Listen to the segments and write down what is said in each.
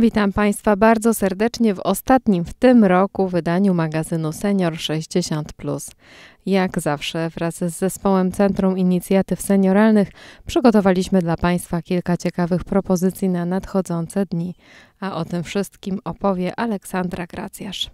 Witam Państwa bardzo serdecznie w ostatnim w tym roku wydaniu magazynu Senior 60. Jak zawsze wraz z zespołem Centrum Inicjatyw Senioralnych przygotowaliśmy dla Państwa kilka ciekawych propozycji na nadchodzące dni, a o tym wszystkim opowie Aleksandra Gracjasz.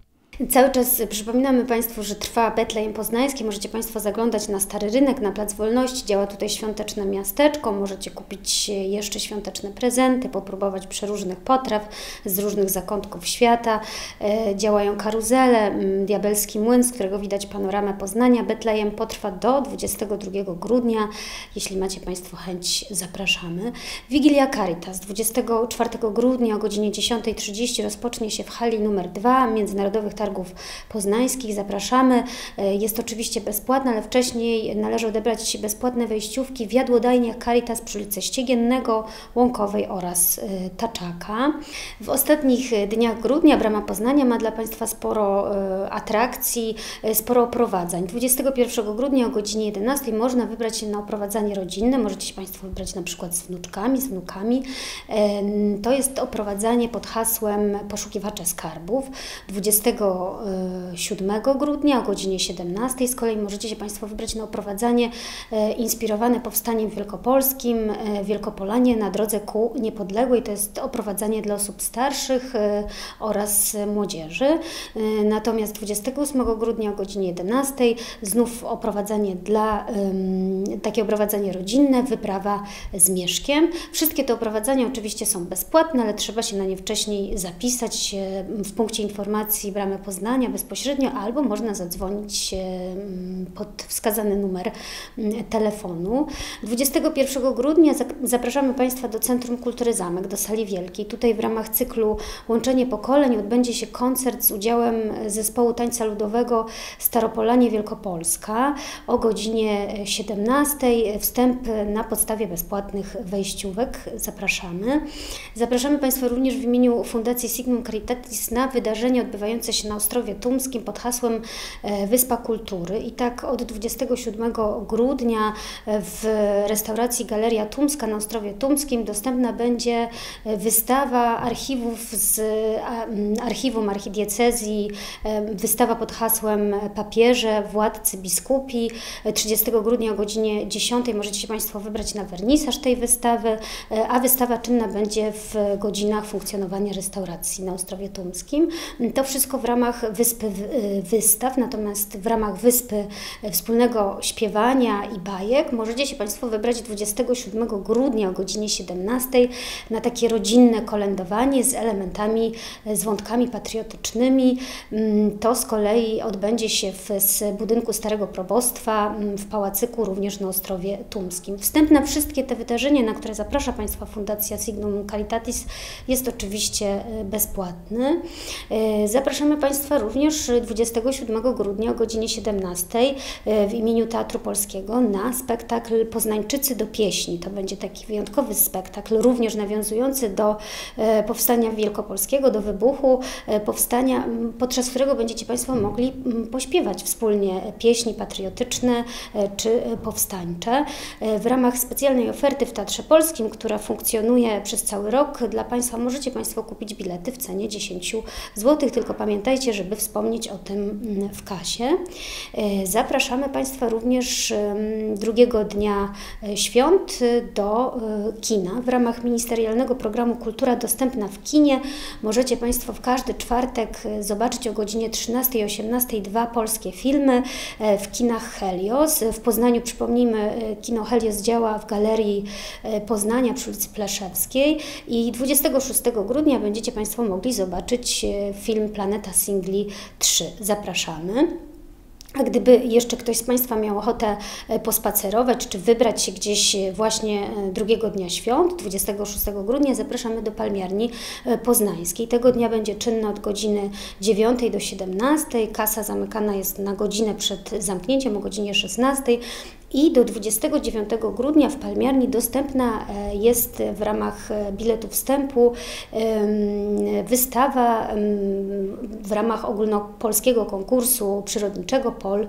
Cały czas przypominamy Państwu, że trwa Betlejem Poznański. Możecie Państwo zaglądać na Stary Rynek, na Plac Wolności. Działa tutaj świąteczne miasteczko. Możecie kupić jeszcze świąteczne prezenty, popróbować przeróżnych potraw z różnych zakątków świata. E, działają karuzele, diabelski młyn, z którego widać panoramę Poznania. Betlejem potrwa do 22 grudnia. Jeśli macie Państwo chęć, zapraszamy. Wigilia Caritas 24 grudnia o godzinie 10.30 rozpocznie się w hali numer 2 Międzynarodowych Targów Targów Poznańskich. Zapraszamy. E, jest oczywiście bezpłatne, ale wcześniej należy odebrać bezpłatne wejściówki w jadłodajniach Caritas przy ulicy Ściegiennego, Łąkowej oraz e, Taczaka. W ostatnich dniach grudnia Brama Poznania ma dla Państwa sporo e, atrakcji, sporo oprowadzań. 21 grudnia o godzinie 11 można wybrać się na oprowadzanie rodzinne. Możecie się Państwo wybrać na przykład z wnuczkami, z wnukami. To jest oprowadzanie pod hasłem Poszukiwacze Skarbów. 20 7 grudnia o godzinie 17. Z kolei możecie się Państwo wybrać na oprowadzanie e, inspirowane powstaniem wielkopolskim e, Wielkopolanie na drodze ku niepodległej. To jest oprowadzanie dla osób starszych e, oraz młodzieży. Natomiast 28 grudnia o godzinie 11 znów oprowadzanie dla takie oprowadzanie rodzinne, wyprawa z mieszkiem. Wszystkie te oprowadzania oczywiście są bezpłatne, ale trzeba się na nie wcześniej zapisać w punkcie informacji bramy Poznania bezpośrednio, albo można zadzwonić mm, pod wskazany numer mm, telefonu. 21 grudnia zapraszamy Państwa do Centrum Kultury Zamek, do Sali Wielkiej. Tutaj w ramach cyklu Łączenie Pokoleń odbędzie się koncert z udziałem zespołu tańca ludowego Staropolanie Wielkopolska o godzinie 17. Wstęp na podstawie bezpłatnych wejściówek. Zapraszamy. Zapraszamy Państwa również w imieniu Fundacji Signum Caritatis na wydarzenie odbywające się na Ostrowie Tumskim pod hasłem e, Wyspa Kultury. I tak od 27 grudnia w restauracji Galeria Tumska na Ostrowie Tumskim dostępna będzie e, wystawa archiwów z archiwum archidiecezji, e, wystawa pod hasłem Papieże, Władcy, Biskupi. 30 grudnia o godzinie 10 możecie się Państwo wybrać na wernisaż tej wystawy, a wystawa czynna będzie w godzinach funkcjonowania restauracji na Ostrowie Tumskim. To wszystko w ramach ramach wyspy y, wystaw, natomiast w ramach wyspy y, wspólnego śpiewania i bajek możecie się Państwo wybrać 27 grudnia o godzinie 17 na takie rodzinne kolędowanie z elementami, y, z wątkami patriotycznymi. Mm, to z kolei odbędzie się w, z budynku Starego Probostwa mm, w Pałacyku, również na Ostrowie Tumskim. Wstęp na wszystkie te wydarzenia, na które zaprasza Państwa Fundacja Signum Caritatis jest oczywiście bezpłatny. Zapraszamy Państwa Państwa również 27 grudnia o godzinie 17 e, w imieniu Teatru Polskiego na spektakl Poznańczycy do pieśni. To będzie taki wyjątkowy spektakl, również nawiązujący do e, powstania wielkopolskiego, do wybuchu e, powstania, podczas którego będziecie Państwo mogli pośpiewać wspólnie pieśni patriotyczne czy powstańcze. W ramach specjalnej oferty w Teatrze Polskim, która funkcjonuje przez cały rok, dla Państwa możecie Państwo kupić bilety w cenie 10 zł. Tylko pamiętajcie, żeby wspomnieć o tym mm, w kasie. E, zapraszamy Państwa również drugiego dnia e, świąt do e, kina. W ramach ministerialnego programu Kultura dostępna w kinie możecie Państwo w każdy czwartek zobaczyć o godzinie 13 i 18 dwa polskie filmy w kinach Helios. W Poznaniu, przypomnijmy, kino Helios działa w Galerii Poznania przy ulicy Pleszewskiej i 26 grudnia będziecie Państwo mogli zobaczyć film Planeta singli 3. Zapraszamy. A gdyby jeszcze ktoś z Państwa miał ochotę e, pospacerować, czy wybrać się gdzieś e, właśnie e, drugiego dnia świąt, 26 grudnia, zapraszamy do palmiarni poznańskiej. Tego dnia będzie czynna od godziny 9 do 17. Kasa zamykana jest na godzinę przed zamknięciem, o godzinie 16. I do 29 grudnia w Palmiarni dostępna e, jest w ramach e, biletu wstępu wystawa w ramach ogólnopolskiego konkursu przyrodniczego POL e,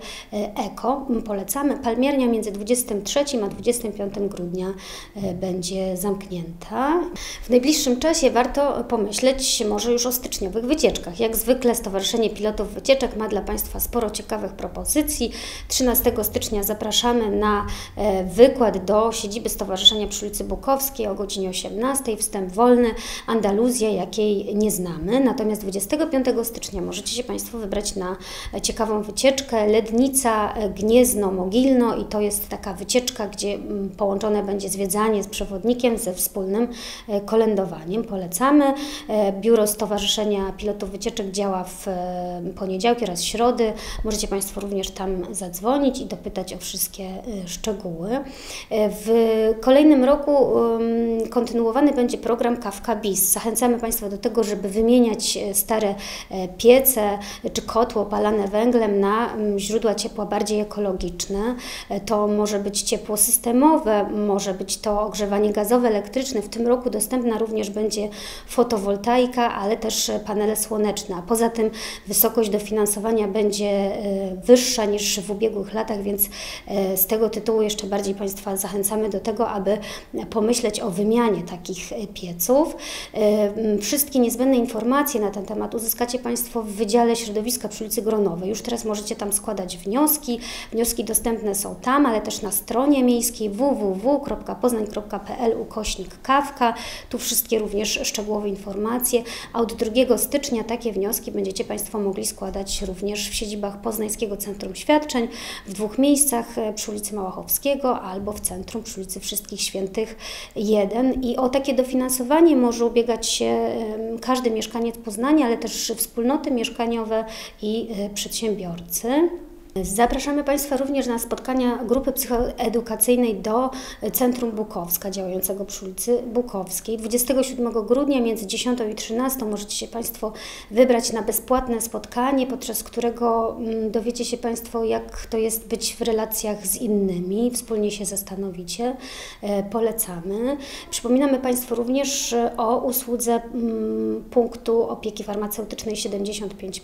Eko. Polecamy. Palmiarnia między 23 a 25 grudnia będzie zamknięta. W najbliższym czasie warto pomyśleć może już o styczniowych wycieczkach. Jak zwykle Stowarzyszenie Pilotów Wycieczek ma dla Państwa sporo ciekawych propozycji. 13 stycznia zapraszamy na e, wykład do siedziby Stowarzyszenia przy ulicy Bukowskiej o godzinie 18. Wstęp wolny, Andaluzja, jakiej nie znamy. Natomiast 25 stycznia możecie się Państwo wybrać na ciekawą wycieczkę Lednica, Gniezno, Mogilno i to jest taka wycieczka, gdzie mm, połączone będzie zwiedzanie z przewodnikiem ze wspólnym e, kolędowaniem. Polecamy. E, biuro Stowarzyszenia Pilotów Wycieczek działa w poniedziałki oraz środy. Możecie Państwo również tam zadzwonić i dopytać o wszystkie szczegóły. Y, w kolejnym roku kontynuowany będzie program Kawka Bis. Zachęcamy Państwa do tego, żeby wymieniać y, stare piece czy kotły opalane węglem na źródła ciepła bardziej ekologiczne. To może być ciepło systemowe, może być to ogrzewanie gazowe, elektryczne. W tym roku dostępna również będzie fotowoltaika, ale też panele słoneczne. A poza tym wysokość dofinansowania będzie wyższa niż w ubiegłych latach, więc z tego tytułu jeszcze bardziej Państwa zachęcamy do tego, aby pomyśleć o wymianie takich e, pieców. E, wszystkie niezbędne informacje na ten temat uzyskacie Państwo w Wydziale Środowiska przy ulicy Gronowej. Już teraz możecie tam składać wnioski. Wnioski dostępne są tam, ale też na stronie miejskiej www.poznań.pl ukośnik kawka. Tu wszystkie również szczegółowe informacje, a od 2 stycznia takie wnioski będziecie Państwo mogli składać również w siedzibach Poznańskiego Centrum Świadczeń w dwóch miejscach e, przy ulicy Małachowskiego albo w centrum przy ulicy Wszystkich Świętych 1. I o takie dofinansowanie może ubiegać się każdy mieszkaniec Poznania, ale też wspólnoty mieszkaniowe i e, przedsiębiorcy. Zapraszamy Państwa również na spotkania grupy psychoedukacyjnej do Centrum Bukowska, działającego przy ulicy Bukowskiej. 27 grudnia między 10 i 13 możecie się Państwo wybrać na bezpłatne spotkanie, podczas którego mm, dowiecie się Państwo, jak to jest być w relacjach z innymi, wspólnie się zastanowicie. E, polecamy. Przypominamy Państwu również o usłudze mm, punktu opieki farmaceutycznej 75,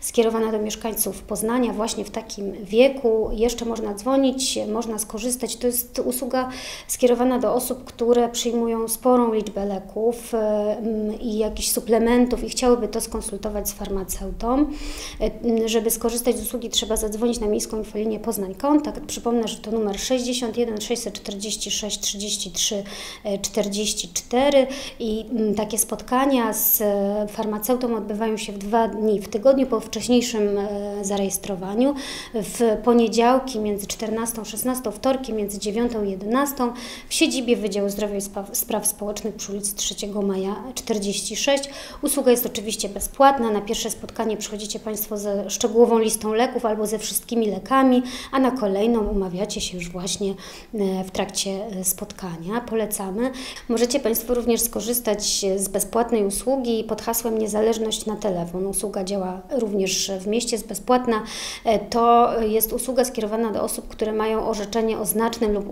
skierowana do mieszkańców Poznania właśnie w takim wieku jeszcze można dzwonić, można skorzystać. To jest usługa skierowana do osób, które przyjmują sporą liczbę leków i jakichś suplementów i chciałyby to skonsultować z farmaceutą. Żeby skorzystać z usługi trzeba zadzwonić na Miejską Infolinię Poznań Kontakt. Przypomnę, że to numer 61 646 33 44 i takie spotkania z farmaceutą odbywają się w dwa dni w tygodniu po wcześniejszym e, zarejestrowaniu w poniedziałki między 14 a 16, wtorki między 9 a 11 w siedzibie Wydziału Zdrowia i Spraw Społecznych przy ulicy 3 Maja 46. Usługa jest oczywiście bezpłatna. Na pierwsze spotkanie przychodzicie Państwo ze szczegółową listą leków albo ze wszystkimi lekami, a na kolejną umawiacie się już właśnie e, w trakcie e, spotkania. Polecamy. Możecie Państwo również skorzystać z bezpłatnej usługi pod hasłem Niezależność na telefon. Usługa działa również w mieście, jest bezpłatna. To jest usługa skierowana do osób, które mają orzeczenie o znacznym lub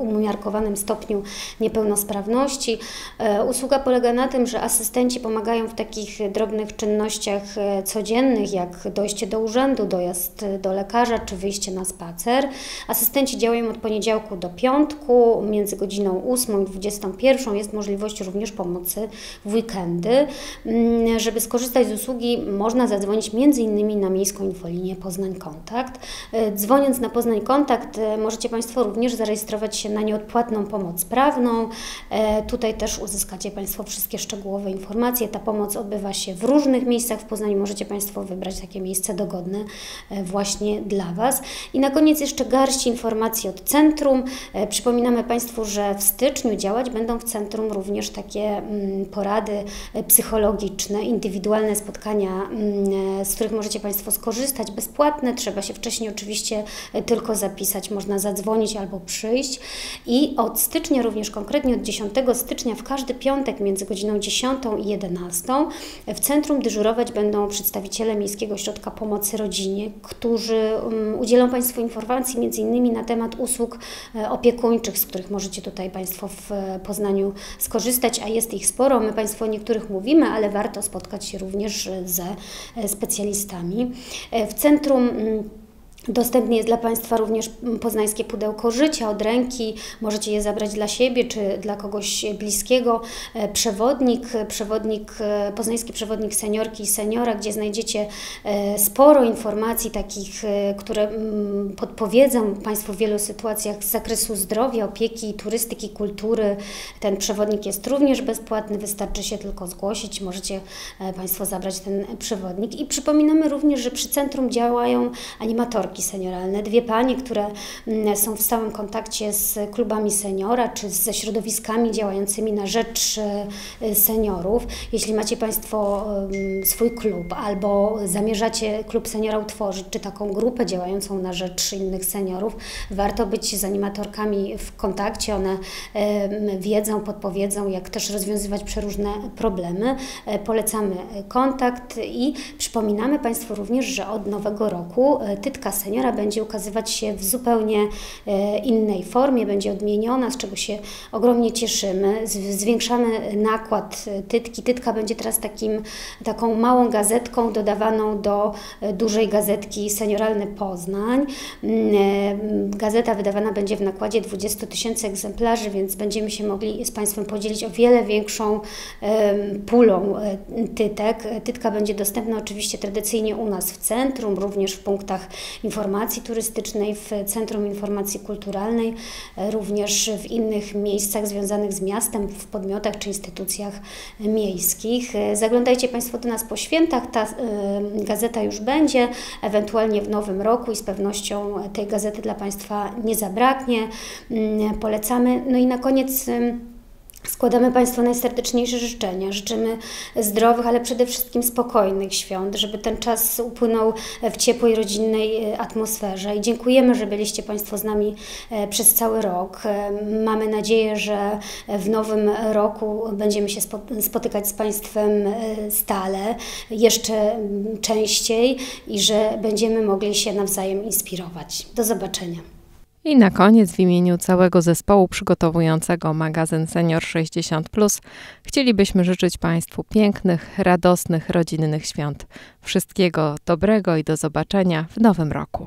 umiarkowanym stopniu niepełnosprawności. E, usługa polega na tym, że asystenci pomagają w takich drobnych czynnościach e, codziennych, jak dojście do urzędu, dojazd do lekarza czy wyjście na spacer. Asystenci działają od poniedziałku do piątku, między godziną 8 i 21 jest możliwość również pomocy w weekendy. Mm, żeby skorzystać z usługi, można zadzwonić innymi na miejską infolinię Poznań Poznań Kontakt. E, dzwoniąc na Poznań Kontakt e, możecie Państwo również zarejestrować się na nieodpłatną pomoc prawną. E, tutaj też uzyskacie Państwo wszystkie szczegółowe informacje. Ta pomoc odbywa się w różnych miejscach w Poznaniu. Możecie Państwo wybrać takie miejsce dogodne właśnie dla Was. I na koniec jeszcze garść informacji od centrum. Przypominamy Państwu, że w styczniu działać będą w centrum również takie mm, porady psychologiczne, indywidualne spotkania, mm, z których możecie Państwo skorzystać bezpłatnie trzeba się wcześniej oczywiście tylko zapisać, można zadzwonić albo przyjść i od stycznia, również konkretnie od 10 stycznia w każdy piątek między godziną 10 i 11 w centrum dyżurować będą przedstawiciele Miejskiego Ośrodka Pomocy Rodzinie, którzy um, udzielą Państwu informacji innymi na temat usług e, opiekuńczych, z których możecie tutaj Państwo w e, Poznaniu skorzystać, a jest ich sporo. My Państwu o niektórych mówimy, ale warto spotkać się również ze e, specjalistami. W centrum 嗯。Dostępne jest dla Państwa również poznańskie pudełko życia od ręki. Możecie je zabrać dla siebie czy dla kogoś bliskiego. E, przewodnik, przewodnik e, poznański przewodnik seniorki i seniora, gdzie znajdziecie e, sporo informacji takich, które podpowiedzą Państwu w wielu sytuacjach z zakresu zdrowia, opieki, turystyki, kultury. Ten przewodnik jest również bezpłatny, wystarczy się tylko zgłosić. Możecie Państwo zabrać ten przewodnik. I przypominamy również, że przy centrum działają animatorki senioralne. Dwie panie, które mm, są w stałym kontakcie z klubami seniora czy ze środowiskami działającymi na rzecz e, seniorów. Jeśli macie Państwo swój klub albo zamierzacie klub seniora utworzyć, czy taką grupę działającą na rzecz innych seniorów, warto być z animatorkami w kontakcie. One wiedzą, podpowiedzą, jak też rozwiązywać przeróżne problemy. Polecamy kontakt i przypominamy Państwu również, że od nowego roku Tytka seniora będzie ukazywać się w zupełnie e, innej formie, będzie odmieniona, z czego się ogromnie cieszymy. Zwiększamy nakład e, Tytki. Tytka będzie teraz takim, taką małą gazetką dodawaną do e, dużej gazetki Senioralny Poznań. Mm, gazeta wydawana będzie w nakładzie 20 tysięcy egzemplarzy, więc będziemy się mogli z Państwem podzielić o wiele większą pulą tytek. Tytka będzie dostępna oczywiście tradycyjnie u nas w centrum, również w punktach informacji turystycznej, w Centrum Informacji Kulturalnej, e, również w innych miejscach związanych z miastem, w podmiotach czy instytucjach miejskich. E, zaglądajcie Państwo do nas po świętach, ta e, gazeta już będzie, ewentualnie w nowym roku i z pewnością tej gazety dla Państwa nie zabraknie. Mm, polecamy. No i na koniec Składamy Państwu najserdeczniejsze życzenia. Życzymy zdrowych, ale przede wszystkim spokojnych świąt, żeby ten czas upłynął w ciepłej, rodzinnej e, atmosferze. I dziękujemy, że byliście Państwo z nami e, przez cały rok. E, mamy nadzieję, że w nowym roku będziemy się spotykać z Państwem stale, jeszcze częściej i że będziemy mogli się nawzajem inspirować. Do zobaczenia. I na koniec w imieniu całego zespołu przygotowującego magazyn Senior 60 chcielibyśmy życzyć Państwu pięknych, radosnych, rodzinnych świąt. Wszystkiego dobrego i do zobaczenia w nowym roku.